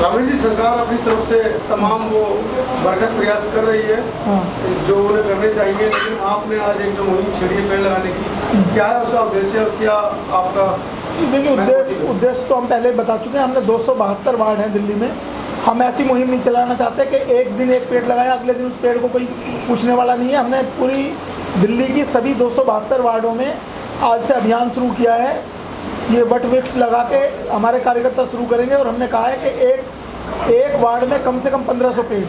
रावण जी सरकार अपनी तरफ़ से तमाम वो बरकस प्रयास कर रही है। हाँ। जो उन्हें करने चाहिए लेकिन आपने आज एक जो मुहिम छेड़ी है पेड़ लगाने की क्या है उसका उद्देश्य और क्या आपका देखिए उद्देश्य उद्देश्य तो हम पहले बता चुके हैं हमने दो सौ बहत्तर वार्ड हैं दिल्ली में। हम ऐसी मुहिम नहीं चलाना चाहते कि एक दिन एक पेड़ लगाया अगले दिन उस पेड़ को कोई पूछने वाला नहीं है। हमने पूरी दिल्ली की सभी दो सौ बहत्तर वार्डों में आज से अभियान शुरू किया है। ये वट वृक्ष लगा के हमारे कार्यकर्ता शुरू करेंगे और हमने कहा है कि एक एक वार्ड में कम से कम 1500 पेड़।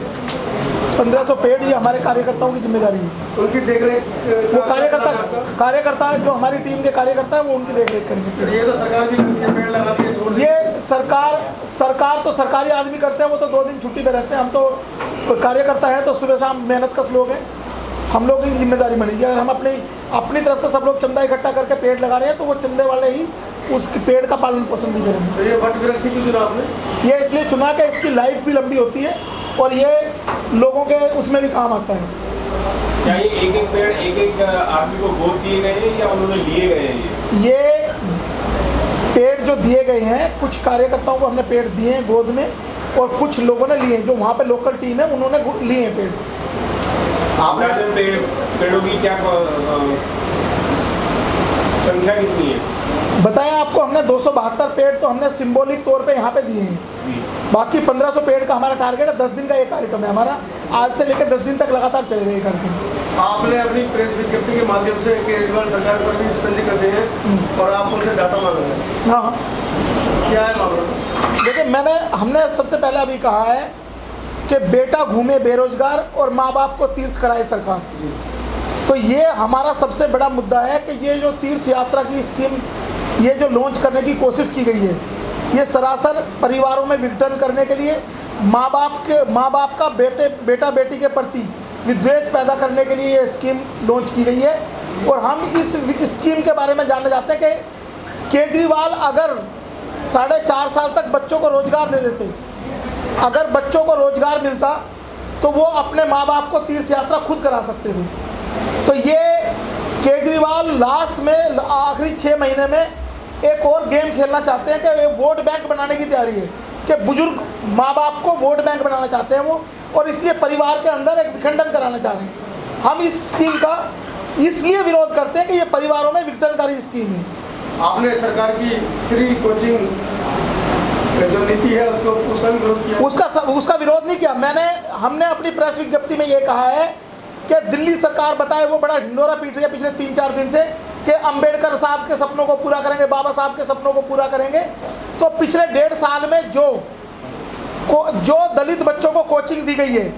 1500 पेड़ ये हमारे कार्यकर्ताओं की ज़िम्मेदारी है। उनकी देख रेख वो कार्यकर्ता कार्यकर्ता जो हमारी टीम के कार्यकर्ता है वो उनकी देख रेख करेंगे ये तो सरकार भी करती है पेड़ लगाती है ये सरकार सरकार तो सरकारी आदमी करते हैं वो तो दो दिन छुट्टी पे रहते हैं। हम तो कार्यकर्ता है तो सुबह शाम मेहनत कस लोग हैं। हम लोग की ज़िम्मेदारी बनेगी। अगर हम अपनी अपनी तरफ़ से सब लोग चंदा इकट्ठा करके पेड़ लगा रहे हैं तो वो चंदे वाले ही उस पेड़ का पालन पोषण भी करेंगे। तो ये वट वृक्ष की चुना आपने? ये इसलिए चुना कि इसकी लाइफ भी लंबी होती है और ये लोगों के उसमें भी काम आता है। क्या ये एक एक पेड़ एक एक आदमी को गोद दिए गए हैं या उन्होंने लिए गए हैं ये? ये पेड़ जो दिए गए हैं कुछ कार्यकर्ताओं को हमने पेड़ दिए हैं गोद में और कुछ लोगों ने लिए जो वहाँ पे लोकल टीम है उन्होंने लिए हैं पेड़। पेड़ पेड़ों की क्या संख्या कितनी है? बताया आपको हमने दो सौ बहत्तर पेड़ तो हमने सिंबॉलिक तौर पे यहाँ पे दिए हैं। बाकी 1500 पेड़ का हमारा टारगेट है 10 दिन का ये कार्यक्रम है हमारा। आज से लेकर 10 दिन तक लगातार चलेगा ये कार्यक्रम। आपने अपनी प्रेस विज्ञप्ति के माध्यम से केजरीवाल सरकार पर भी तंज कसे हैं और आप उनसे डाटा मांग रहे हैं। हाँ हाँ। क्या है मामला? देखिए मैंने हमने सबसे पहले अभी कहा है कि बेटा घूमे बेरोजगार और माँ बाप को तीर्थ कराए सरकार। तो ये हमारा सबसे बड़ा मुद्दा है कि ये जो तीर्थ यात्रा की स्कीम ये जो लॉन्च करने की कोशिश की गई है, ये सरासर परिवारों में विघटन करने के लिए माँ बाप के माँ बाप का बेटे बेटा बेटी के प्रति विद्वेष पैदा करने के लिए ये स्कीम लॉन्च की गई है। और हम इस स्कीम के बारे में जानना चाहते हैं कि केजरीवाल अगर साढ़े चार साल तक बच्चों को रोज़गार दे देते, अगर बच्चों को रोज़गार मिलता तो वो अपने माँ बाप को तीर्थ यात्रा खुद करा सकते थे। तो ये केजरीवाल लास्ट में, आखिरी छः महीने में एक और गेम खेलना चाहते हैं कि वोट बैंक बनाने की तैयारी है कि बुज़ुर्ग माँ बाप को वोट बैंक बनाना चाहते हैं वो और इसलिए परिवार के अंदर एक विखंडन कराना चाह रहे हैं। हम इस स्कीम का इसलिए विरोध करते हैं कि ये परिवारों में विघटनकारी स्कीम है। आपने सरकार की फ्री कोचिंग जो नीति है उसको उसका विरोध किया? उसका सब, उसका विरोध नहीं किया। मैंने हमने अपनी प्रेस विज्ञप्ति में ये कहा है कि दिल्ली सरकार बताए वो बड़ा ढिंडोरा पीट रही है पिछले तीन चार दिन से। कि अंबेडकर साहब के सपनों को पूरा करेंगे, बाबा साहब के सपनों को पूरा करेंगे। तो पिछले डेढ़ साल में जो को, जो दलित बच्चों को कोचिंग दी गई है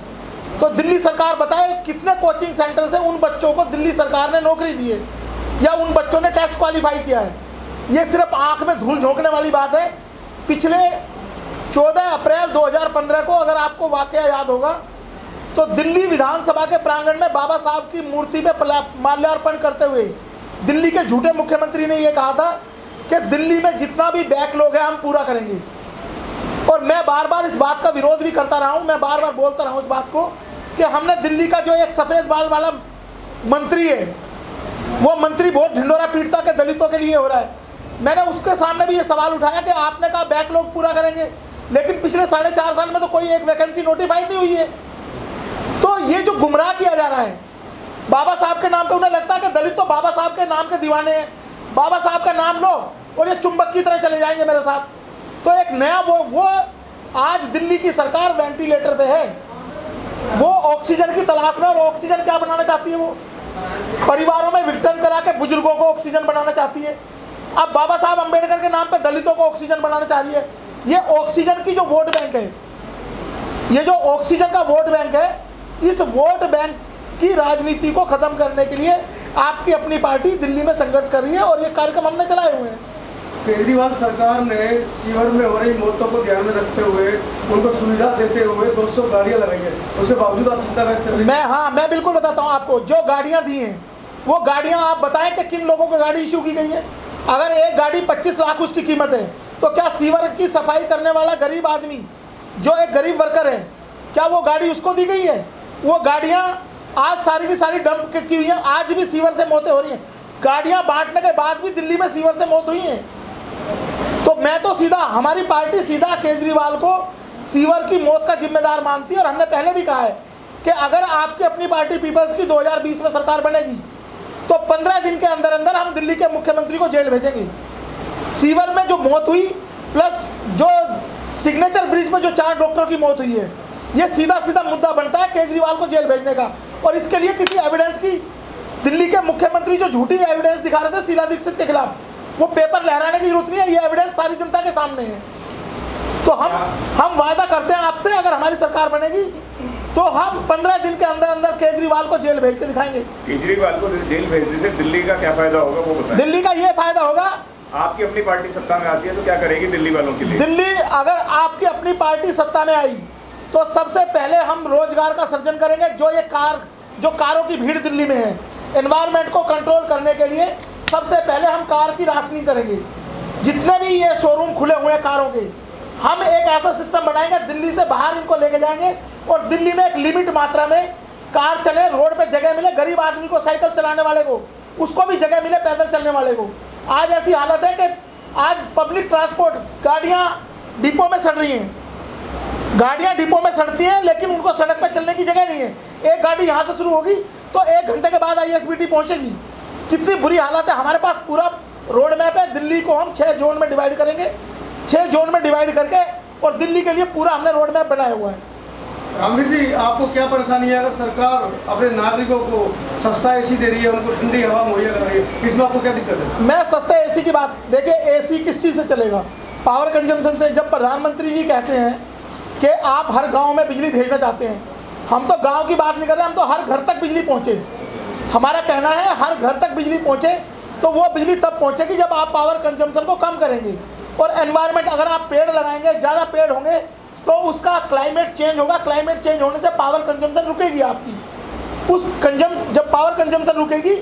तो दिल्ली सरकार बताए कितने कोचिंग सेंटर से उन बच्चों को दिल्ली सरकार ने नौकरी दी है, या उन बच्चों ने टेस्ट क्वालिफाई किया है। ये सिर्फ़ आँख में धूल झोंकने वाली बात है। पिछले 14 अप्रैल 2015 को अगर आपको वाकया याद होगा तो दिल्ली विधानसभा के प्रांगण में बाबा साहब की मूर्ति पे माल्यार्पण करते हुए दिल्ली के झूठे मुख्यमंत्री ने यह कहा था कि दिल्ली में जितना भी बैकलॉग है, हम पूरा करेंगे। और मैं बार बार इस बात का विरोध भी करता रहा हूँ, मैं बार बार बोलता रहा हूँ इस बात को कि हमने दिल्ली का जो एक सफ़ेद बाल वाला मंत्री है, वो मंत्री बहुत ढिंडोरा पीटता के दलितों के लिए हो रहा है। मैंने उसके सामने भी ये सवाल उठाया कि आपने कहा बैकलॉग पूरा करेंगे, लेकिन पिछले साढ़े चार साल में तो कोई एक वैकेंसी नोटिफाइड नहीं हुई है। तो ये जो गुमराह किया जा रहा है बाबा साहब के नाम पे उन्हें लगता है कि दलित तो बाबा साहब के नाम के दीवाने हैं। बाबा साहब का नाम लो और ये चुंबक की तरह चले जाएँगे मेरे साथ। तो एक नया वो वो आज दिल्ली की सरकार वेंटिलेटर पे है। वो ऑक्सीजन की तलाश में और ऑक्सीजन क्या बनाना चाहती है वो? परिवारों में विघटन करा के बुज़ुर्गों को ऑक्सीजन बनाना चाहती है। अब बाबा साहब अंबेडकर के नाम पर दलितों को ऑक्सीजन बनाना चाह रही है। ये ऑक्सीजन की जो वोट बैंक है, ये जो ऑक्सीजन का वोट बैंक है, इस वोट बैंक की राजनीति को खत्म करने के लिए आपकी अपनी पार्टी दिल्ली में संघर्ष कर रही है और ये कार्यक्रम हमने चलाए हुए हैं। केजरीवाल सरकार ने सीवर में हो रही मौतों को ध्यान में रखते हुए उनको सुविधा देते हुए 200 गाड़ियाँ लगाई है। उसके बावजूद आप चिंता व्यक्त कर मैं हाँ मैं बिल्कुल बताता हूँ आपको जो गाड़ियाँ दी हैं वो गाड़ियाँ आप बताएँ कि किन लोगों को गाड़ी इशू की गई है। अगर एक गाड़ी 25 लाख उसकी कीमत है तो क्या सीवर की सफ़ाई करने वाला गरीब आदमी जो एक गरीब वर्कर है क्या वो गाड़ी उसको दी गई है? वो गाड़ियाँ आज सारी की सारी डंप की हुई हैं। आज भी सीवर से मौतें हो रही हैं। गाड़ियाँ बांटने के बाद भी दिल्ली में सीवर से मौत हुई हैं। तो मैं तो सीधा, हमारी पार्टी सीधा केजरीवाल को सीवर की मौत का जिम्मेदार मानती है और हमने पहले भी कहा है कि अगर आपकी अपनी पार्टी पीपल्स की 2020 में सरकार बनेगी तो 15 दिन के अंदर अंदर हम दिल्ली के मुख्यमंत्री को जेल भेजेंगे। सीवर में जो मौत हुई प्लस जो सिग्नेचर ब्रिज में जो चार डॉक्टरों की मौत हुई है, ये सीधा सीधा मुद्दा बनता है केजरीवाल को जेल भेजने का। और इसके लिए किसी एविडेंस की दिल्ली के मुख्यमंत्री जो झूठी एविडेंस दिखा रहे थे शीला दीक्षित के खिलाफ वो पेपर लहराने की ज़रूरत नहीं है ये एविडेंस सारी जनता के सामने है। तो हम हम वादा करते हैं आपसे अगर हमारी सरकार बनेगी तो हम पंद्रह दिन के अंदर अंदर केजरीवाल को जेल भेज के दिखाएँगे। केजरीवाल को जेल भेजने से दिल्ली का क्या फ़ायदा होगा वो बताएँ। दिल्ली का ये फ़ायदा होगा आपकी अपनी पार्टी सत्ता में आती है तो क्या करेगी दिल्ली वालों के लिए? दिल्ली अगर आपकी अपनी पार्टी सत्ता में आई तो सबसे पहले हम रोज़गार का सृजन करेंगे जो ये कार जो कारों की भीड़ दिल्ली में है। एनवायरनमेंट को कंट्रोल करने के लिए सबसे पहले हम कार की राशनी करेंगे। जितने भी ये शोरूम खुले हुए हैं कारों के, हम एक ऐसा सिस्टम बनाएँगे, दिल्ली से बाहर इनको लेके जाएँगे और दिल्ली में एक लिमिट मात्रा में कार चले, रोड पे जगह मिले, गरीब आदमी को साइकिल चलाने वाले को, उसको भी जगह मिले पैदल चलने वाले को। आज ऐसी हालत है कि आज पब्लिक ट्रांसपोर्ट गाड़ियाँ डिपो में सड़ रही हैं। गाड़ियाँ डिपो में सड़ती हैं लेकिन उनको सड़क पर चलने की जगह नहीं है। एक गाड़ी यहाँ से शुरू होगी तो एक घंटे के बाद आई एस पहुँचेगी। कितनी बुरी हालत है हमारे पास पूरा रोड मैप है दिल्ली को हम छः जोन में डिवाइड करेंगे। छः जोन में डिवाइड करके और दिल्ली के लिए पूरा हमने रोड मैप बनाया हुआ है। रामवीर जी आपको क्या परेशानी है? अगर सरकार अपने नागरिकों को सस्ता एसी दे रही है उनको ठंडी हवा मुहैया कर रही है इसमें आपको क्या दिक्कत है? मैं सस्ते एसी की बात देखिए एसी किस चीज़ से चलेगा? पावर कंजम्पशन से जब प्रधानमंत्री जी कहते हैं कि आप हर गाँव में बिजली भेजना चाहते हैं। हम तो गाँव की बात नहीं कर रहे, हम तो हर घर तक बिजली पहुँचे। हमारा कहना है, हर घर तक बिजली पहुँचे तो वो बिजली तब पहुंचेगी जब आप पावर कंजम्पशन को कम करेंगे। और एनवायरनमेंट अगर आप पेड़ लगाएँगे, ज़्यादा पेड़ होंगे तो उसका क्लाइमेट चेंज होगा। क्लाइमेट चेंज होने से पावर कंजम्पशन रुकेगी आपकी। उस कंजम जब पावर कंजम्पशन रुकेगी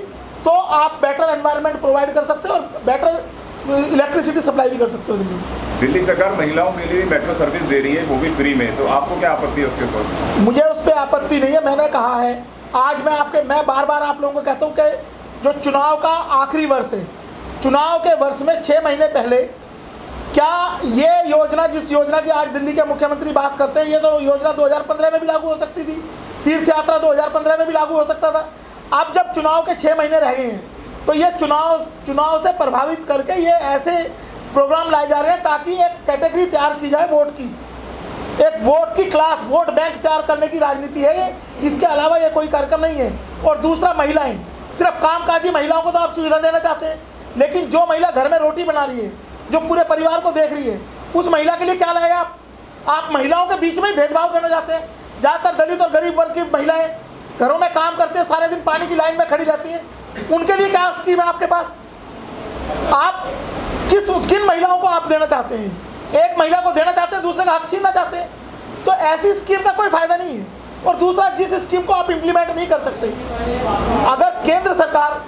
तो आप बेटर एनवायरनमेंट प्रोवाइड कर सकते हो और बेटर इलेक्ट्रिसिटी सप्लाई भी कर सकते हो। दिल्ली में दिल्ली सरकार महिलाओं के लिए मेट्रो सर्विस दे रही है, वो भी फ्री में तो आपको क्या आपत्ति है उसके ऊपर? मुझे उस पर आपत्ति नहीं है, मैंने कहा है। आज मैं आपके, मैं बार बार आप लोगों को कहता हूँ कि जो चुनाव का आखिरी वर्ष है, चुनाव के वर्ष में छः महीने पहले, क्या ये योजना, जिस योजना की आज दिल्ली के मुख्यमंत्री बात करते हैं, ये तो योजना 2015 में भी लागू हो सकती थी तीर्थ यात्रा 2015 में भी लागू हो सकता था। अब जब चुनाव के छः महीने रह गए हैं तो ये चुनाव चुनाव से प्रभावित करके ये ऐसे प्रोग्राम लाए जा रहे हैं ताकि एक कैटेगरी तैयार की जाए वोट की। एक वोट की क्लास, वोट बैंक तैयार करने की राजनीति है ये। इसके अलावा ये कोई कार्यक्रम नहीं है। और दूसरा महिलाएँ, सिर्फ़ कामकाजी महिलाओं को तो आप सुविधा देना चाहते हैं। लेकिन जो महिला घर में रोटी बना रही है, जो पूरे परिवार को देख रही है, उस महिला के लिए क्या लाए आप? आप महिलाओं के बीच में ही भेदभाव करना चाहते हैं। ज़्यादातर दलित और गरीब वर्ग की महिलाएँ घरों में काम करते हैं, सारे दिन पानी की लाइन में खड़ी रहती हैं। उनके लिए क्या स्कीम है आपके पास? आप किस, किन महिलाओं को आप देना चाहते हैं? एक महिला को देना चाहते हैं, दूसरे का हक छीनना चाहते हैं। तो ऐसी स्कीम का कोई फ़ायदा नहीं है। और दूसरा, जिस स्कीम को आप इम्प्लीमेंट नहीं कर सकते, अगर केंद्र सरकार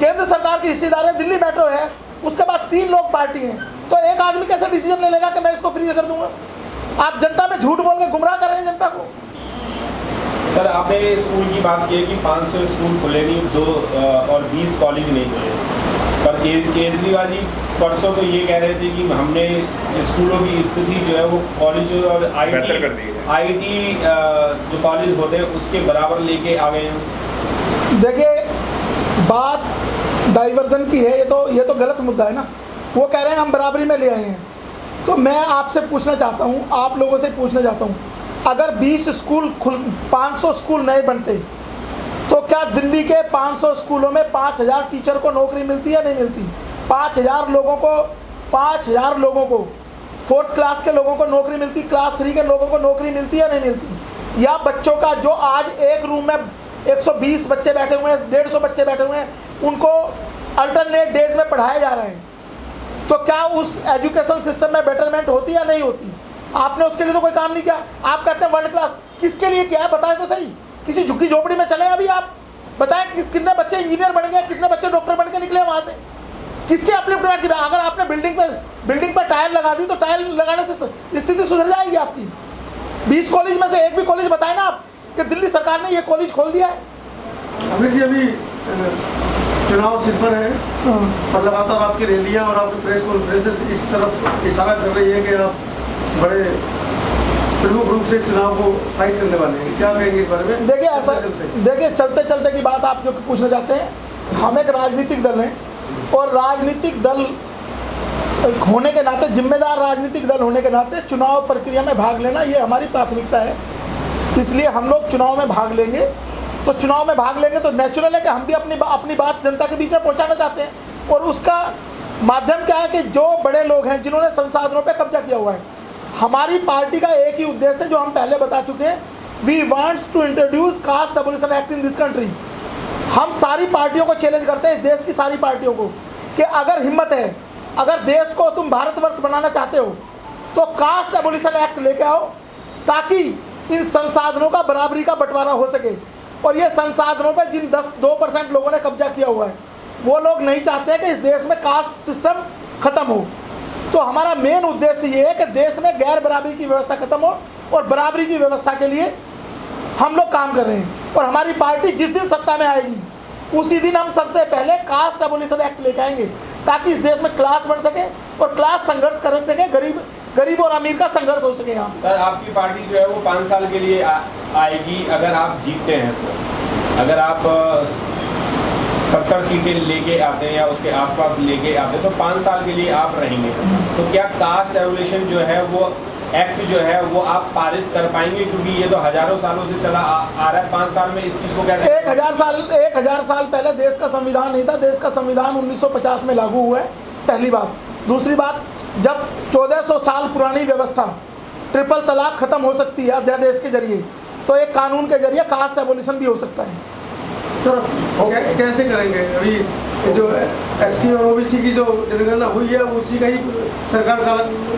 केंद्र सरकार की हिस्सेदारी दिल्ली मेट्रो है, उसके बाद तीन लोग पार्टी हैं तो एक आदमी कैसे डिसीज़न ले लेगा कि मैं इसको फ्री कर दूँगा? आप जनता में झूठ बोल के गुमराह कर रहे हैं जनता को। सर, आपने स्कूल की बात की है कि 500 स्कूल खुले नहीं, दो और 20 कॉलेज नहीं खुले। पर के- केजरीवाल जी परसों तो ये कह रहे थे कि हमने स्कूलों की स्थिति जो है वो कॉलेज और बेहतर कर दी आईटी। आईटी जो कॉलेज होते हैं उसके बराबर लेके आ गए हैं। देखिए बात डाइवर्जन की है ये तो ये तो गलत मुद्दा है ना। वो कह रहे हैं हम बराबरी में ले आए हैं। तो मैं आपसे पूछना चाहता हूँ आप लोगों से पूछना चाहता हूँ अगर 20 स्कूल खुल 500 स्कूल नए बनते तो क्या दिल्ली के 500 स्कूलों में 5000 टीचर को नौकरी मिलती है नहीं मिलती? 5000 लोगों को 5000 लोगों को, फोर्थ क्लास के लोगों को नौकरी मिलती, क्लास थ्री के लोगों को नौकरी मिलती है नहीं मिलती? या बच्चों का जो आज एक रूम में 120 बच्चे बैठे हुए हैं, डेढ़ बच्चे बैठे हुए हैं, उनको अल्टरनेट डेज़ में पढ़ाए जा रहे हैं। तो क्या उस एजुकेशन सिस्टम में बेटरमेंट होती या नहीं होती? आपने उसके लिए तो कोई काम नहीं किया। आप कहते हैं वर्ल्ड क्लास किसके लिए किया है? बताएँ तो सही। किसी झुग्गी झोपड़ी में चले अभी आप? बताएँ कि कितने बच्चे इंजीनियर बन गए कितने बच्चे डॉक्टर बन के निकले वहाँ से? किसके अपलिफ्टमेंट की अगर आपने बिल्डिंग पे बिल्डिंग पर टायर लगा दी तो टायर लगाने से स्थिति सुधर जाएगी आपकी। बीस कॉलेज में से एक भी कॉलेज बताए ना आप कि दिल्ली सरकार ने ये कॉलेज खोल दिया है। अमित जी अभी चुनाव सिर पर है। हाँ। और लगातार आपकी रैलियाँ और आपकी प्रेस कॉन्फ्रेंसेस इस तरफ़ इशारा कर रही है कि आप बड़े प्रमुख रूप से चुनाव को फाइट करने वाले हैं। क्या कहेंगे इस बारे में? देखिए ऐसा। देखिए चलते चलते की बात आप जो पूछना चाहते हैं हम एक राजनीतिक दल हैं और राजनीतिक दल होने के नाते जिम्मेदार राजनीतिक दल होने के नाते चुनाव प्रक्रिया में भाग लेना ये हमारी प्राथमिकता है। इसलिए हम लोग चुनाव में भाग लेंगे। तो चुनाव में भाग लेंगे तो नेचुरल है कि हम भी अपनी बा- अपनी बात जनता के बीच में पहुंचाना चाहते हैं। और उसका माध्यम क्या है कि जो बड़े लोग हैं जिन्होंने संसाधनों पर कब्जा किया हुआ है हमारी पार्टी का एक ही उद्देश्य जो हम पहले बता चुके हैं we wants to introduce caste abolition act in this country हम सारी पार्टियों को चैलेंज करते हैं, इस देश की सारी पार्टियों को, कि अगर हिम्मत है, अगर देश को तुम भारतवर्ष बनाना चाहते हो तो कास्ट एबोलिशन एक्ट लेके आओ, ताकि इन संसाधनों का बराबरी का बंटवारा हो सके। और ये संसाधनों पर जिन दस, दो परसेंट लोगों ने कब्जा किया हुआ है, वो लोग नहीं चाहते कि इस देश में कास्ट सिस्टम खत्म हो। तो हमारा मेन उद्देश्य ये है कि देश में गैर बराबरी की व्यवस्था खत्म हो और बराबरी की व्यवस्था के लिए हम लोग काम कर रहे हैं। और हमारी पार्टी जिस दिन सत्ता में आएगी उसी दिन हम सबसे पहले कास्ट एबोलिशन एक्ट लेके आएँगे ताकि इस देश में क्लास बढ़ सके और क्लास संघर्ष कर सके गरीब गरीब और अमीर का संघर्ष हो सके यहाँ सर आपकी पार्टी जो है वो पाँच साल के लिए आ, आएगी अगर आप जीतते हैं तो। अगर आप सत्तर सीटें लेके आते हैं या उसके आसपास लेके आते हैं तो पाँच साल के लिए आप रहेंगे। तो क्या कास्ट रेवोल्यूशन जो है वो एक्ट जो है वो आप पारित कर पाएँगे? क्योंकि ये तो हज़ारों सालों से चला आ, आ रहा है। पाँच साल में इस चीज़ को कैसे एक हज़ार साल एक हज़ार साल पहले देश का संविधान नहीं था। देश का संविधान 1950 में लागू हुआ है पहली बात। दूसरी बात जब 1400 साल पुरानी व्यवस्था ट्रिपल तलाक खत्म हो सकती है अध्यादेश के ज़रिए तो एक कानून के ज़रिए कास्ट एबोलिशन भी हो सकता है। तो कैसे करेंगे? अभी जो एस टी और ओबीसी की जो जनगणना हुई है उसी का ही सरकार का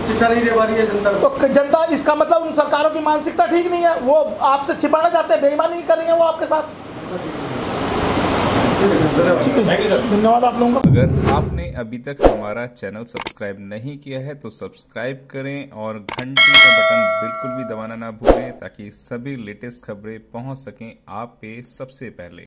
चिट्ठा नहीं दे पा रही है जनता तो जनता इसका मतलब उन सरकारों की मानसिकता ठीक नहीं है? वो आपसे छिपाना चाहते हैं बेईमानी कर रही वो आपके साथ? ठीक है. धन्यवाद आप लोगों का। अगर आपने अभी तक हमारा चैनल सब्सक्राइब नहीं किया है तो सब्सक्राइब करें और घंटी का बटन बिल्कुल भी दबाना ना भूलें ताकि सभी लेटेस्ट खबरें पहुँच सकें आप पे सबसे पहले।